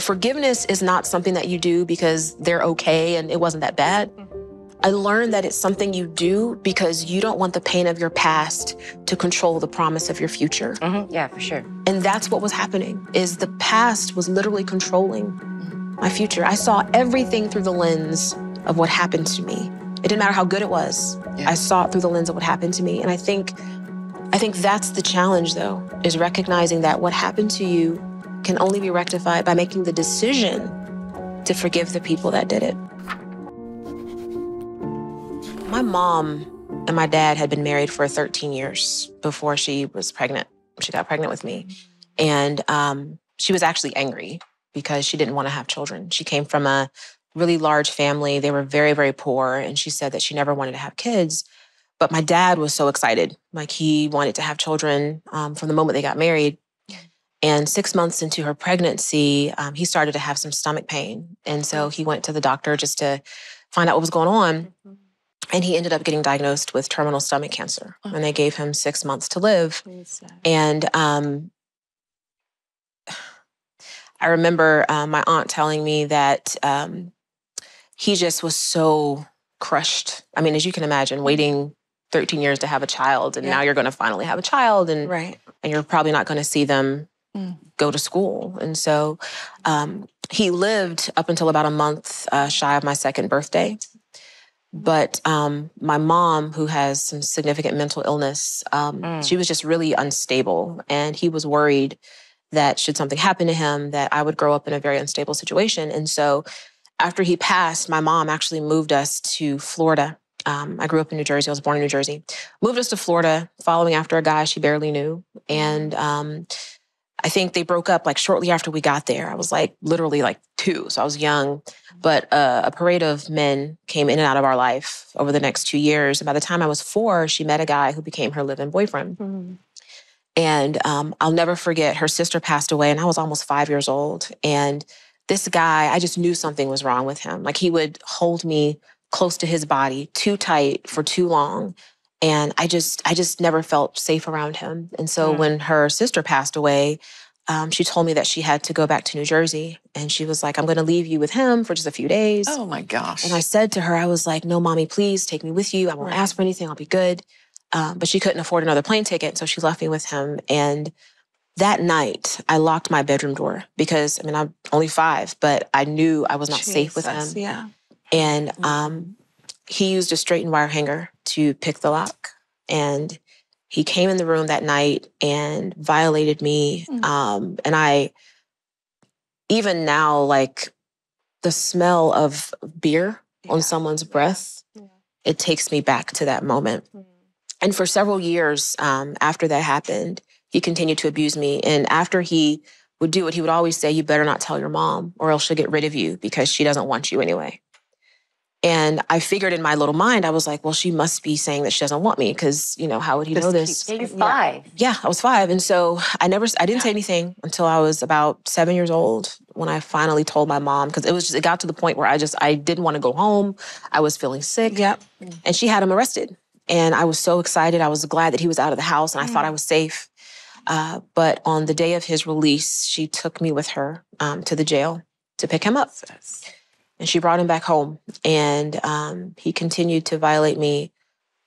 Forgiveness is not something that you do because they're okay and it wasn't that bad. I learned that it's something you do because you don't want the pain of your past to control the promise of your future. Mm-hmm. Yeah, for sure. And that's what was happening is the past was literally controlling my future. I saw everything through the lens of what happened to me. It didn't matter how good it was. Yeah. I saw it through the lens of what happened to me. And I think I think that's the challenge though, is recognizing that what happened to you can only be rectified by making the decision to forgive the people that did it. My mom and my dad had been married for 13 years before she was pregnant. She got pregnant with me. And um, she was actually angry because she didn't want to have children. She came from a really large family. They were very, very poor. And she said that she never wanted to have kids. But my dad was so excited. Like he wanted to have children um, from the moment they got married. And six months into her pregnancy, um, he started to have some stomach pain. And so he went to the doctor just to find out what was going on. And he ended up getting diagnosed with terminal stomach cancer. And they gave him six months to live. And um, I remember uh, my aunt telling me that um, he just was so crushed. I mean, as you can imagine, waiting 13 years to have a child, and Yeah. now you're going to finally have a child, and Right. and you're probably not going to see them Mm. go to school. And so um, he lived up until about a month uh, shy of my second birthday. But um, my mom, who has some significant mental illness, um, Mm. she was just really unstable. And he was worried that should something happen to him, that I would grow up in a very unstable situation. And so after he passed, my mom actually moved us to Florida. Um, I grew up in New Jersey. I was born in New Jersey. Moved us to Florida, following after a guy she barely knew. And um, I think they broke up like shortly after we got there. I was like literally like two, so I was young. But uh, a parade of men came in and out of our life over the next two years. And by the time I was four, she met a guy who became her live-in boyfriend. And um, I'll never forget, her sister passed away, and I was almost five years old. And this guy, I just knew something was wrong with him. Like he would hold me close to his body too tight for too long. And I just, I just never felt safe around him. And so Mm. when her sister passed away, um, she told me that she had to go back to New Jersey. And she was like, I'm going to leave you with him for just a few days. Oh my gosh. And I said to her, I was like, no, mommy, please take me with you. I won't Right. ask for anything. I'll be good. Um, but she couldn't afford another plane ticket. So she left me with him. And that night, I locked my bedroom door because, I mean, I'm only five, but I knew I was not safe with him. Yeah. And Mm. um, he used a straightened wire hanger to pick the lock. And he came in the room that night and violated me. Mm. Um, and I, even now, like the smell of beer on someone's breath, Yeah. it takes me back to that moment. And for several years um, after that happened, he continued to abuse me. And after he would do it, he would always say, You better not tell your mom, or else she'll get rid of you because she doesn't want you anyway. And I figured in my little mind, I was like, Well, she must be saying that she doesn't want me because, you know, how would he Just know this? You're Yeah. five. Yeah, I was five. And so I never, I didn't say anything until I was about seven years old when I finally told my mom because it was just, it got to the point where I just, I didn't want to go home. I was feeling sick Yep. and she had him arrested. And I was so excited. I was glad that he was out of the house and I thought I was safe. Uh, but on the day of his release, she took me with her um, to the jail to pick him up. And she brought him back home. And um, he continued to violate me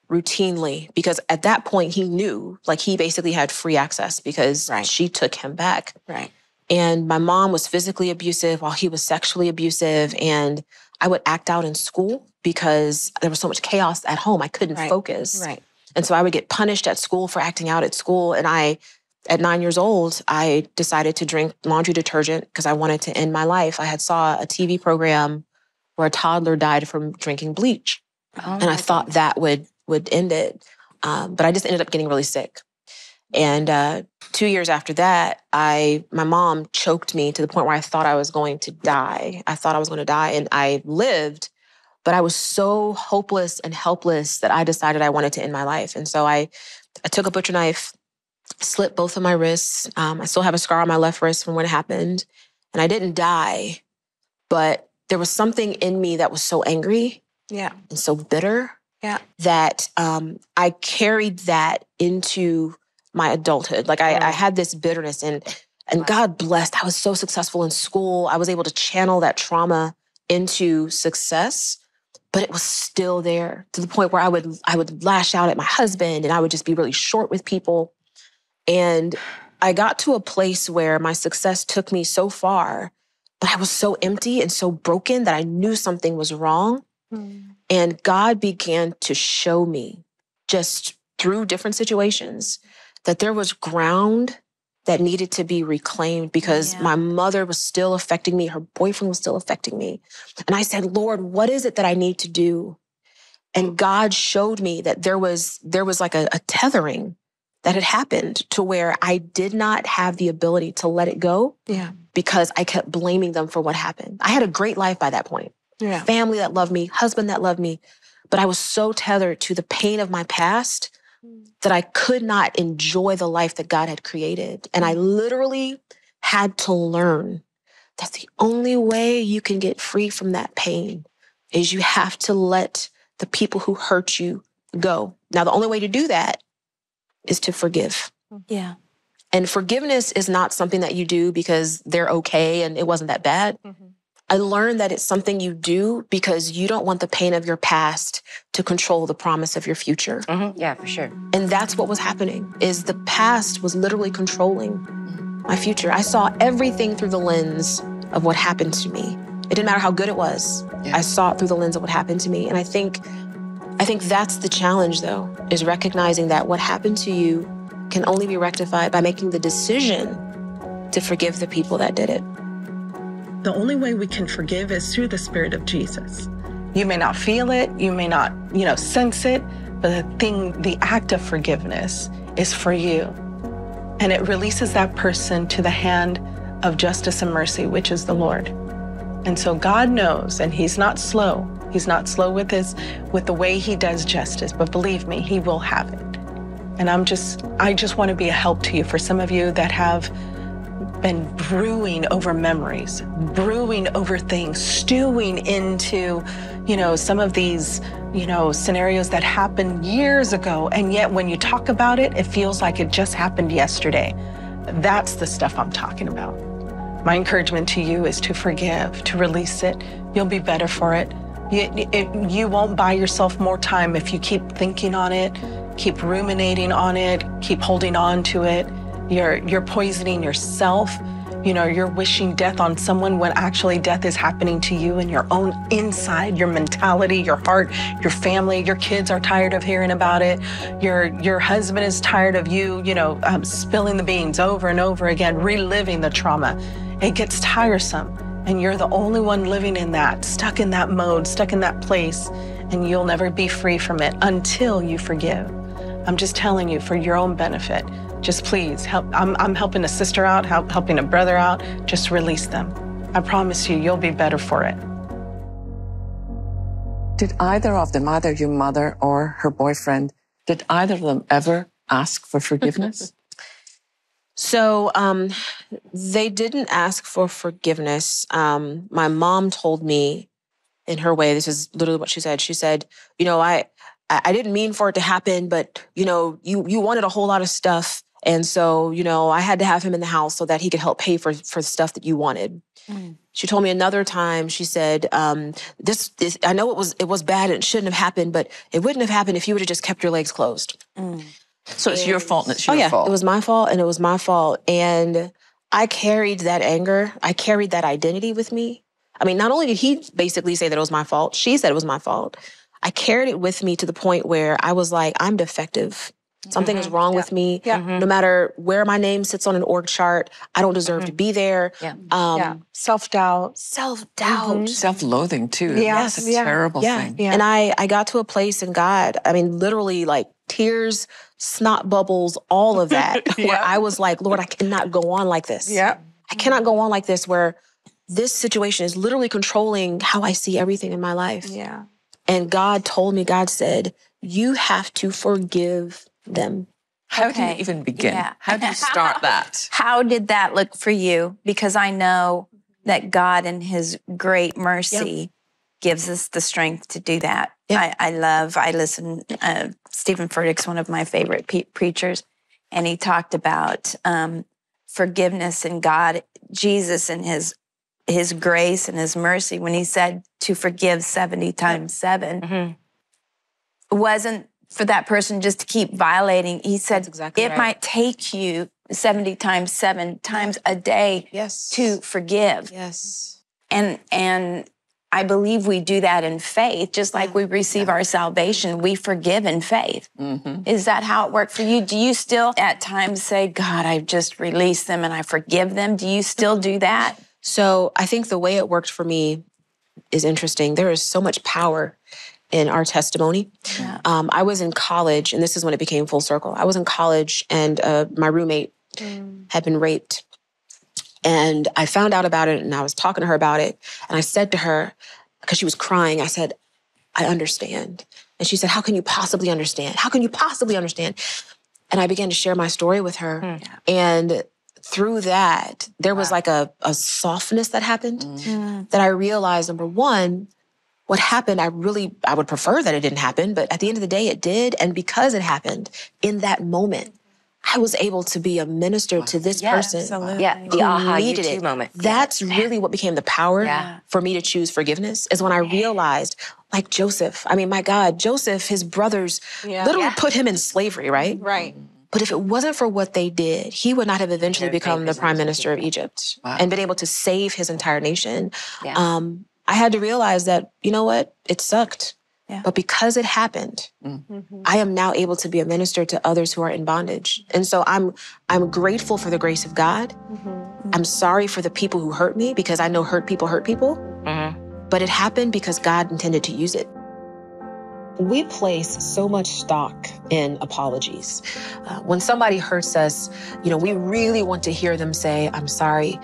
routinely because at that point he knew, like, he basically had free access because Right. she took him back. Right. And my mom was physically abusive while he was sexually abusive. And I would act out in school because there was so much chaos at home. I couldn't Right. focus. Right. And so I would get punished at school for acting out at school. And I, at nine years old, I decided to drink laundry detergent because I wanted to end my life. I had saw a TV program where a toddler died from drinking bleach, Oh and I thought that would would end it. Um, but I just ended up getting really sick. And uh, two years after that, I my mom choked me to the point where I thought I was going to die. I thought I was going to die, and I lived. But I was so hopeless and helpless that I decided I wanted to end my life. And so I, I took a butcher knife, slit both of my wrists. Um, I still have a scar on my left wrist from when it happened, and I didn't die. But there was something in me that was so angry Yeah. and so bitter Yeah. that um, I carried that into my adulthood. Like I, I had this bitterness, and And God blessed. I was so successful in school. I was able to channel that trauma into success, but it was still there to the point where I would I would lash out at my husband and I would just be really short with people. And I got to a place where my success took me so far, but I was so empty and so broken that I knew something was wrong. Mm. And God began to show me just through different situations that there was ground that needed to be reclaimed because yeah. my mother was still affecting me. Her boyfriend was still affecting me. And I said, Lord, what is it that I need to do? And God showed me that there was, there was like a, a tethering that had happened to where I did not have the ability to let it go. Yeah. Because I kept blaming them for what happened. I had a great life by that point. Yeah. Family that loved me, husband that loved me. But I was so tethered to the pain of my past mm. that I could not enjoy the life that God had created. And I mm. literally had to learn that the only way you can get free from that pain is you have to let the people who hurt you go. Now, the only way to do that is to forgive. Yeah. And forgiveness is not something that you do because they're okay and it wasn't that bad. Mm-hmm. I learned that it's something you do because you don't want the pain of your past to control the promise of your future. Mm-hmm. Yeah, for sure. And that's what was happening is the past was literally controlling my future. I saw everything through the lens of what happened to me. It didn't matter how good it was. Yeah. I saw it through the lens of what happened to me. And I think I think that's the challenge, though, is recognizing that what happened to you can only be rectified by making the decision to forgive the people that did it. The only way we can forgive is through the Spirit of Jesus. You may not feel it, you may not, you know, sense it, but the thing, the act of forgiveness is for you. And it releases that person to the hand of justice and mercy, which is the Lord. And so God knows, and He's not slow. He's not slow with his with the way he does justice, but believe me, he will have it. And I'm just I just want to be a help to you for some of you that have been brewing over memories, brewing over things, stewing into, you know, some of these, you know, scenarios that happened years ago. And yet when you talk about it, it feels like it just happened yesterday. That's the stuff I'm talking about. My encouragement to you is to forgive, to release it. You'll be better for it. You, it, you won't buy yourself more time if you keep thinking on it, keep ruminating on it, keep holding on to it. You're, you're poisoning yourself. You know, you're wishing death on someone when actually death is happening to you in your own inside, your mentality, your heart, your family. Your kids are tired of hearing about it. Your, your husband is tired of you, you know, um, spilling the beans over and over again, reliving the trauma. It gets tiresome and you're the only one living in that, stuck in that mode, stuck in that place, and you'll never be free from it until you forgive. I'm just telling you for your own benefit. Just please help. I'm, I'm helping a sister out, help, helping a brother out. Just release them. I promise you, you'll be better for it. Did either of them, either your mother or her boyfriend, did either of them ever ask for forgiveness? So um, they didn't ask for forgiveness. Um, my mom told me in her way, this is literally what she said. She said, you know, I I didn't mean for it to happen, but you know, you you wanted a whole lot of stuff. And so, you know, I had to have him in the house so that he could help pay for for stuff that you wanted. Mm. She told me another time. She said, um, this, this, I know it was it was bad and it shouldn't have happened, but it wouldn't have happened if you would have just kept your legs closed." Mm. So it's your fault and it's oh, your oh, yeah, fault. It was my fault and it was my fault. And I carried that anger, I carried that identity with me. I mean, not only did he basically say that it was my fault, she said it was my fault. I carried it with me to the point where I was like, I'm defective. Something mm-hmm. is wrong yeah. with me. Yeah. No matter where my name sits on an org chart, I don't deserve mm-hmm. to be there. Yeah. Um, yeah. Self doubt. Self doubt. Mm-hmm. Self loathing too. Yeah. That's a terrible yeah. thing. Yeah. And I, I got to a place in God, I mean, literally like tears, snot bubbles, all of that, where I was like, Lord, I cannot go on like this. Yeah. I cannot go on like this where this situation is literally controlling how I see everything in my life. Yeah. And God told me, God said, you have to forgive them. How okay. do you even begin? Yeah. How do you start that? How did that look for you? Because I know that God in his great mercy yep. gives us the strength to do that. Yep. I, I, love, I listen, uh, Steven Furtick's one of my favorite pe- preachers, and he talked about um, forgiveness and God, Jesus and his his grace and his mercy when he said to forgive 70 times 7 Mm-hmm. wasn't for that person just to keep violating. He said exactly it right. might take you 70 times 7 times a day Yes. to forgive. Yes. And and I believe we do that in faith, just like we receive our salvation, we forgive in faith. Mhm. Is that how it worked for you? Do you still at times say, God, I've just released them and I forgive them? Do you still do that? So I think the way it worked for me is interesting. There is so much power in our testimony. Yeah. Um, I was in college, and this is when it became full circle. I was in college, and uh, my roommate had been raped. And I found out about it, and I was talking to her about it. And I said to her, because she was crying, I said, I understand. And she said, How can you possibly understand? How can you possibly understand? And I began to share my story with her. And through that, there was like a, a softness that happened that I realized number one, what happened, I really, I would prefer that it didn't happen, but at the end of the day, it did. And because it happened in that moment, I was able to be a minister to this person Yeah, the who aha you needed too it. moment. That's really what became the power Yeah. for me to choose forgiveness is when I realized, like Joseph, I mean, my God, Joseph, his brothers literally Yeah. put him in slavery, right? Right. But if it wasn't for what they did, he would not have eventually become the prime minister of Egypt Wow. and been able to save his entire nation. Yeah. Um, I had to realize that, you know what? It sucked. Yeah. But because it happened, mm. mm-hmm. I am now able to be a minister to others who are in bondage. And so I'm I'm grateful for the grace of God. Mm-hmm. I'm sorry for the people who hurt me because I know hurt people hurt people. Mm-hmm. But it happened because God intended to use it. We place so much stock in apologies. Uh, when somebody hurts us, you know, we really want to hear them say, I'm sorry.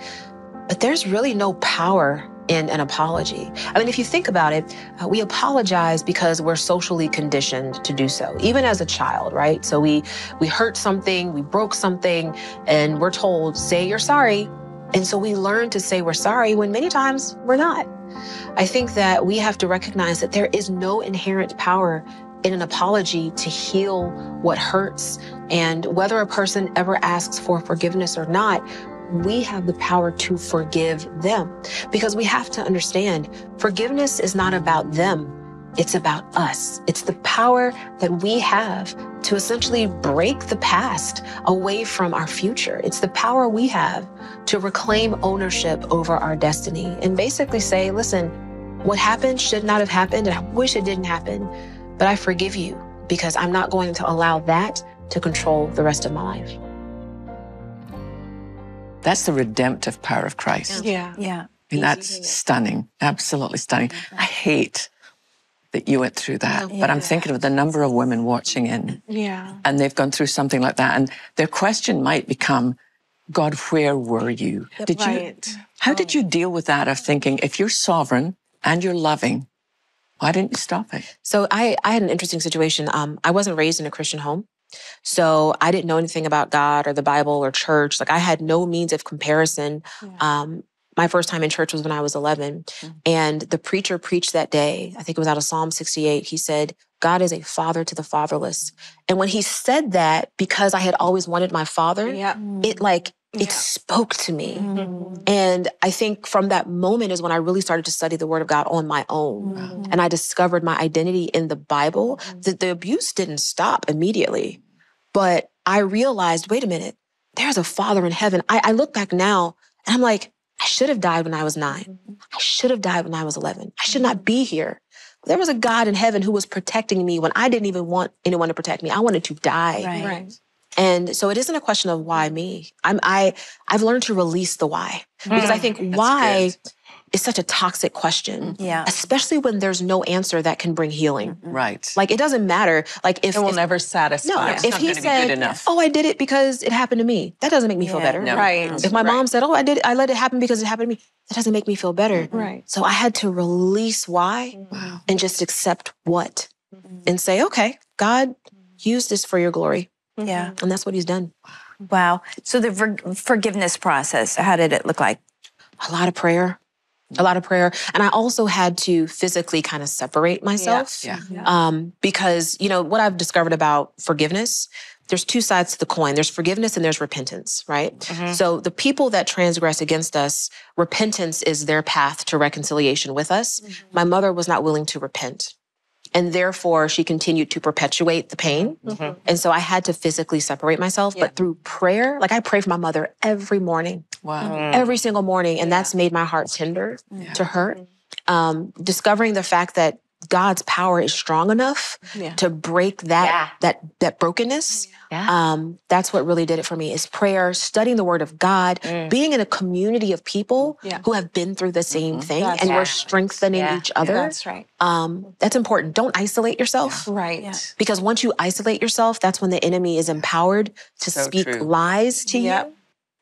But there's really no power in an apology. I mean, if you think about it, uh, we apologize because we're socially conditioned to do so, even as a child, right? So we we hurt something, we broke something, and we're told, say you're sorry. And so we learn to say we're sorry when many times we're not. I think that we have to recognize that there is no inherent power in an apology to heal what hurts. And whether a person ever asks for forgiveness or not, we have the power to forgive them. Because we have to understand forgiveness is not about them, it's about us. It's the power that we have to essentially break the past away from our future. It's the power we have to reclaim ownership over our destiny and basically say, listen, what happened should not have happened, and I wish it didn't happen, but I forgive you because I'm not going to allow that to control the rest of my life. That's the redemptive power of Christ. Yeah. Yeah. I mean, that's stunning, absolutely stunning. I hate that you went through that, but I'm thinking of the number of women watching in Yeah. and they've gone through something like that. And their question might become, God, where were you? Did you, Right. how did you deal with that of thinking, if you're sovereign and you're loving, why didn't you stop it? So I, I had an interesting situation. Um, I wasn't raised in a Christian home. So I didn't know anything about God or the Bible or church. Like I had no means of comparison. Um, my first time in church was when I was 11. Mm. And the preacher preached that day. I think it was out of Psalm 68. He said, God is a father to the fatherless. Mm. And when he said that, because I had always wanted my father, Yeah. it like, Yeah. it spoke to me. Mm. And I think from that moment is when I really started to study the word of God on my own. And I discovered my identity in the Bible. That the abuse didn't stop immediately. But I realized, wait a minute, there's a father in heaven. I, I look back now and I'm like, I should have died when I was nine. I should have died when I was 11. I should not be here. There was a God in heaven who was protecting me when I didn't even want anyone to protect me. I wanted to die. Right. Right. And so it isn't a question of why me. I'm I I've learned to release the why. Because I mm. think why good. Is such a toxic question. Yeah. Especially when there's no answer that can bring healing. Right. Like it doesn't matter. Like if It will if- never satisfy. no, It's if not he gonna be good said, enough. "Oh, I did it because it happened to me," that doesn't make me feel better. No. Right. If my Right. mom said, "Oh, I did, I let it happen because it happened to me," that doesn't make me feel better. Mm-hmm. Right. So I had to release why wow. and just accept what, mm-hmm. and say, "Okay, God, use this for your glory," Yeah. and that's what He's done. Wow. So the for- forgiveness process, how did it look like? A lot of prayer, a lot of prayer, and I also had to physically kind of separate myself. Yeah. Um, because you know what I've discovered about forgiveness, there's two sides to the coin. There's forgiveness and there's repentance, right? Mm-hmm. So the people that transgress against us, repentance is their path to reconciliation with us. Mm-hmm. My mother was not willing to repent. And therefore, she continued to perpetuate the pain. Mm-hmm. And so I had to physically separate myself. Yeah. But through prayer, like I pray for my mother every morning. Wow. Mm. Every single morning. And yeah. that's made my heart tender yeah. to her. Um, discovering the fact that God's power is strong enough yeah. to break that yeah. that that brokenness. Yeah. Um, that's what really did it for me is prayer, studying the Word of God, mm. being in a community of people who have been through the same mm-hmm. thing, that's and we're strengthening each other. that's right. Um, that's important. Don't isolate yourself. Right. Because once you isolate yourself, that's when the enemy is empowered to so speak true. lies to yep. you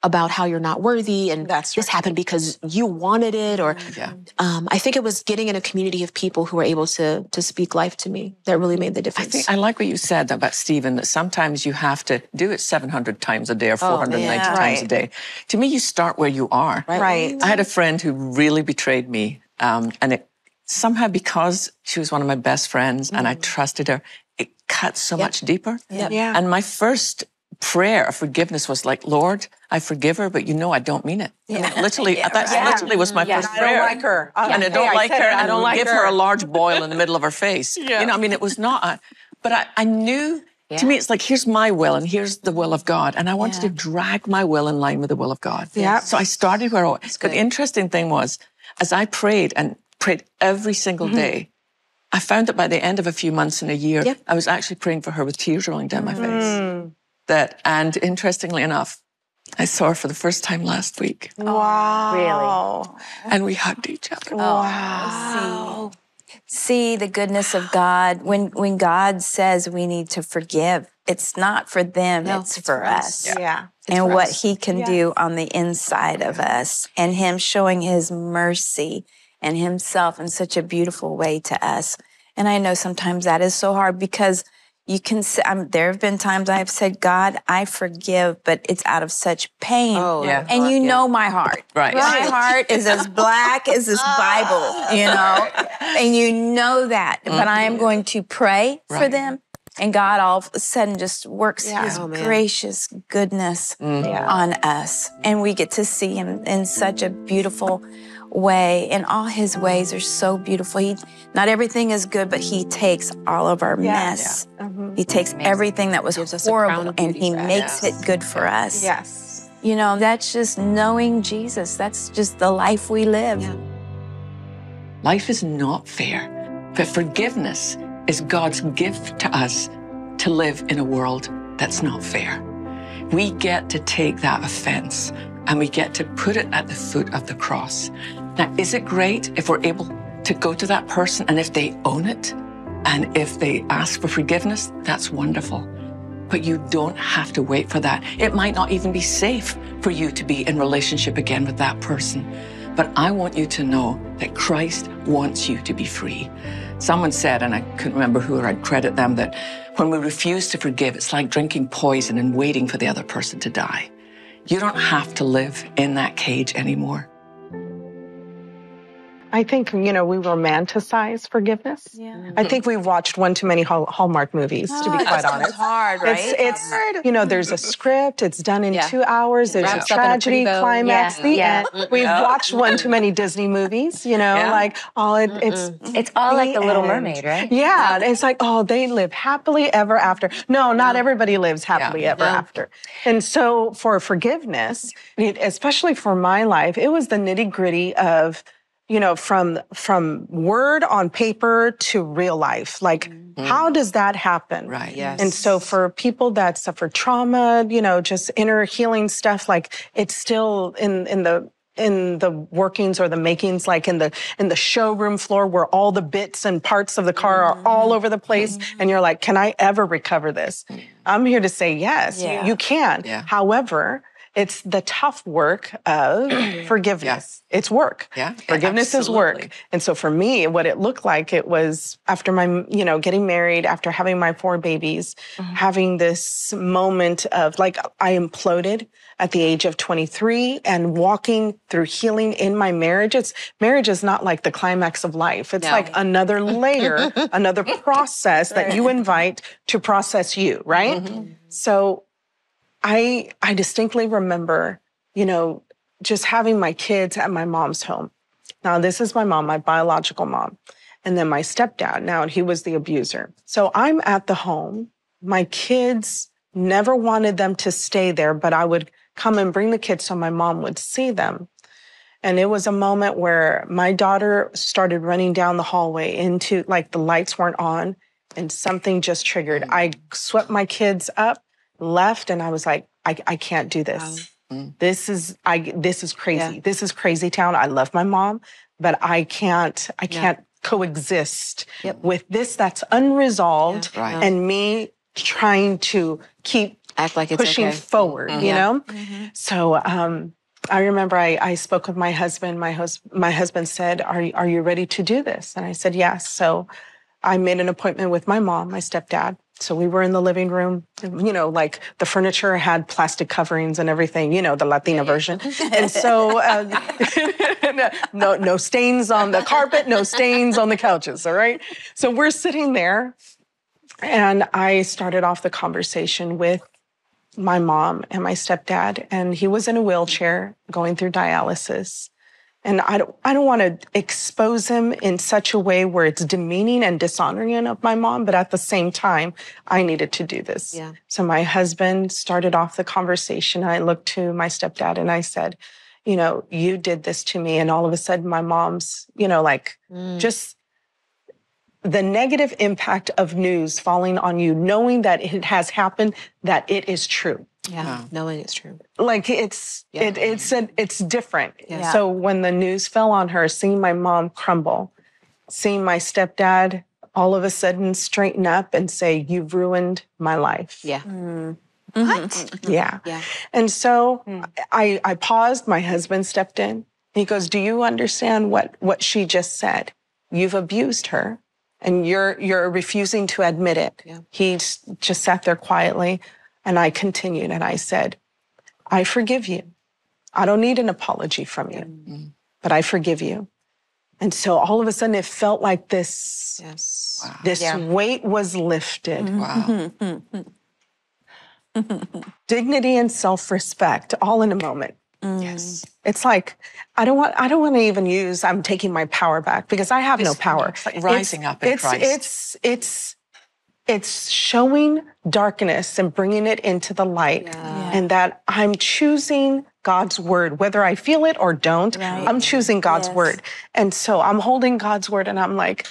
about how you're not worthy and That's this right. happened because you wanted it or yeah. um, i think it was getting in a community of people who were able to to speak life to me that really made the difference i, think, I like what you said about steven that sometimes you have to do it 700 times a day or 490 oh, yeah. times right. a day to me you start where you are right, right. i had a friend who really betrayed me um, and it somehow because she was one of my best friends mm. and i mm. trusted her it cut so yep. much deeper yep. yeah and my first prayer of forgiveness was like, Lord, I forgive her, but you know I don't mean it. Yeah. I mean, literally, yeah, that yeah. literally was my first prayer. I don't like her. Uh, and I don't like her. I don't like give her. her. a large boil in the middle of her face. You know, I mean, it was not, a, but I, I knew, to me, it's like, here's my will and here's the will of God. And I wanted to drag my will in line with the will of God. Yeah. So I started where I was. But the interesting thing was, as I prayed and prayed every single mm-hmm. day, I found that by the end of a few months and a year, yep. I was actually praying for her with tears rolling down my face. Mm that, and interestingly enough, I saw her for the first time last week. Wow. Really? And we hugged each other. Oh, wow. See, see the goodness of God. When when God says we need to forgive, it's not for them, no, it's, it's, for, us. us. Yeah. And what us. he can do on the inside of us and him showing his mercy and himself in such a beautiful way to us. And I know sometimes that is so hard because you can say, um, there have been times I've said, God, I forgive, but it's out of such pain. Oh, yeah. And you yeah. know my heart. Right. My heart is as black as this Bible, you know, and you know that. Mm-hmm. But I am going to pray right. for them. And God all of a sudden just works yeah. His oh, gracious goodness mm-hmm. on us. And we get to see Him in such a beautiful way and all his ways are so beautiful. He not everything is good, but he takes all of our yeah, mess. Yeah. Mm-hmm. He takes Amazing. everything that was horrible and he makes yes. it good for us. Yes. You know, that's just knowing Jesus. That's just the life we live. Yeah. Life is not fair, but forgiveness is God's gift to us to live in a world that's not fair. We get to take that offense and we get to put it at the foot of the cross. Now, is it great if we're able to go to that person and if they own it and if they ask for forgiveness? That's wonderful. But you don't have to wait for that. It might not even be safe for you to be in relationship again with that person. But I want you to know that Christ wants you to be free. Someone said, and I couldn't remember who or I'd credit them, that when we refuse to forgive, it's like drinking poison and waiting for the other person to die. You don't have to live in that cage anymore. I think, you know, we romanticize forgiveness. Yeah. Mm-hmm. I think we've watched one too many Hallmark movies, oh, to be oh, quite honest. It's hard, right? It's, it's hard. you know, there's a script, it's done in yeah. two hours, there's a tragedy, a climax, yeah. the yeah. end. We've watched one too many Disney movies, you know, like all it, it's. Mm-hmm. It's all like The Little Mermaid, right? Yeah. It's like, oh, they live happily ever after. No, not everybody lives happily ever after. And so for forgiveness, especially for my life, it was the nitty gritty of, you know from from word on paper to real life like mm-hmm. how does that happen right yes and so for people that suffer trauma you know just inner healing stuff like it's still in in the in the workings or the makings like in the in the showroom floor where all the bits and parts of the car are all mm-hmm. over the place mm-hmm. and you're like can i ever recover this i'm here to say yes yeah. you, you, can yeah. however it's the tough work of forgiveness. Yeah. It's work. Yeah. Forgiveness absolutely. is work. And so for me, what it looked like, it was after my, you know, getting married, after having my four babies, mm-hmm. having this moment of like, I imploded at the age of 23 and walking through healing in my marriage. It's marriage is not like the climax of life. It's no. like another layer, another process right. that you invite to process you, right? Mm-hmm. So I I distinctly remember, you know, just having my kids at my mom's home. Now, this is my mom, my biological mom, and then my stepdad. Now, he was the abuser. So I'm at the home. My kids never wanted them to stay there, but I would come and bring the kids so my mom would see them. And it was a moment where my daughter started running down the hallway into like the lights weren't on and something just triggered. Mm. I swept my kids up left and I was like, I, I can't do this. Wow. This is I this is crazy. Yeah. This is crazy town. I love my mom, but I can't I can't yeah. coexist yep. with this that's unresolved yeah. right. and me trying to keep act like pushing okay. forward, mm-hmm. you know? Mm-hmm. So um I remember I, I spoke with my husband. My, hus- my husband said, are, are you ready to do this? And I said, yes. So I made an appointment with my mom, my stepdad, so we were in the living room, you know, like the furniture had plastic coverings and everything, you know, the Latina version. And so uh, no, no stains on the carpet, no stains on the couches, all right? So we're sitting there and I started off the conversation with my mom and my stepdad, and he was in a wheelchair going through dialysis. And I don't, I don't want to expose him in such a way where it's demeaning and dishonoring of my mom, but at the same time, I needed to do this. Yeah. So my husband started off the conversation. I looked to my stepdad and I said, you know, you did this to me. And all of a sudden, my mom's, you know, like mm. just the negative impact of news falling on you, knowing that it has happened, that it is true. Yeah, knowing it's true. Like it's yeah. it, it's a, it's different. Yeah. So when the news fell on her, seeing my mom crumble, seeing my stepdad all of a sudden straighten up and say, "You've ruined my life." Yeah. Mm. Mm-hmm. What? Yeah. Yeah. And so mm. I I paused. My husband stepped in. He goes, "Do you understand what what she just said? You've abused her." And you're you're refusing to admit it. Yeah. He just sat there quietly. And I continued and I said, I forgive you. I don't need an apology from you, mm-hmm. but I forgive you. And so all of a sudden it felt like this, yes. wow. this yeah. weight was lifted. Mm-hmm. Wow. Dignity and self-respect all in a moment. Mm. Yes. It's like I don't want I don't want to even use I'm taking my power back because I have it's, no power. It's like rising it's, up in it's, Christ. It's it's it's showing darkness and bringing it into the light yeah. and that I'm choosing God's word, whether I feel it or don't, right. I'm choosing God's yes. word. And so I'm holding God's word and I'm like,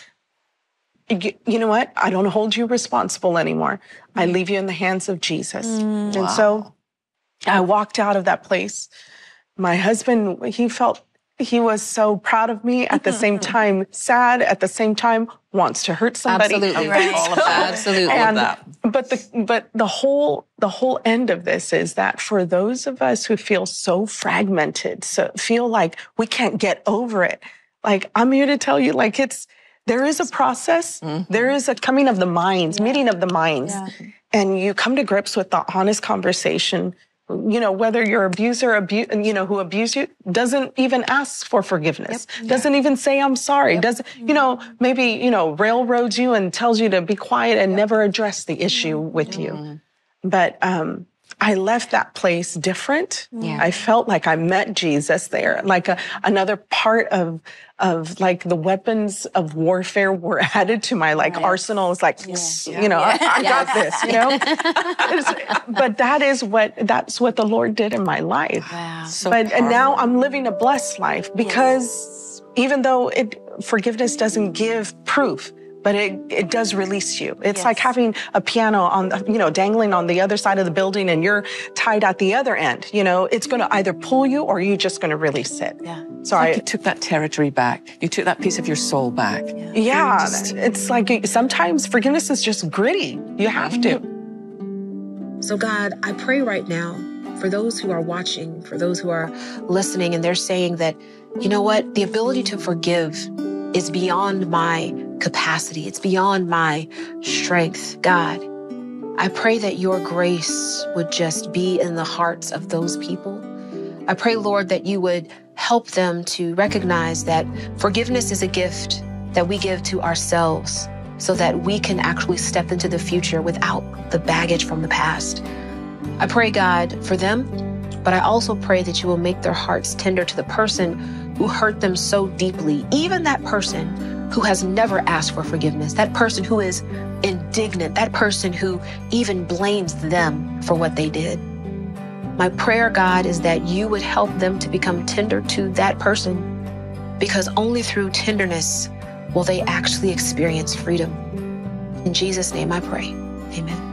you know what? I don't hold you responsible anymore. I leave you in the hands of Jesus. Mm, and wow. so I walked out of that place. My husband, he felt he was so proud of me at the same time sad at the same time wants to hurt somebody absolutely right. all of that absolutely and, all of that but the but the whole the whole end of this is that for those of us who feel so fragmented so feel like we can't get over it like i'm here to tell you like it's there is a process mm-hmm. there is a coming of the minds yeah. meeting of the minds yeah. and you come to grips with the honest conversation you know, whether your abuser, abu- you know, who abused you, doesn't even ask for forgiveness, yep. doesn't yeah. even say I'm sorry, yep. doesn't, you know, maybe you know, railroads you and tells you to be quiet and yep. never address the issue with you. Mm-hmm. But um, I left that place different. Yeah. I felt like I met Jesus there. Like a, another part of of like the weapons of warfare were added to my like arsenal. It's like, yeah. you know, yeah. I, I got this, you know. but that is what that's what the Lord did in my life. Wow. So but and now I'm living a blessed life because even though it forgiveness doesn't give proof, but it, it does release you. It's yes. like having a piano on, you know, dangling on the other side of the building and you're tied at the other end. You know, it's going to either pull you or you're just going to release it. Yeah. So like I you took that territory back. You took that piece of your soul back. Yeah. yeah just... It's like sometimes forgiveness is just gritty. You have to. So God, I pray right now for those who are watching, for those who are listening, and they're saying that, you know what, the ability to forgive is beyond my capacity, it's beyond my strength. God, I pray that your grace would just be in the hearts of those people. I pray, Lord, that you would help them to recognize that forgiveness is a gift that we give to ourselves so that we can actually step into the future without the baggage from the past. I pray, God, for them, but I also pray that you will make their hearts tender to the person who hurt them so deeply, even that person who has never asked for forgiveness, that person who is indignant, that person who even blames them for what they did. My prayer, God, is that you would help them to become tender to that person because only through tenderness will they actually experience freedom. In Jesus' name I pray. Amen.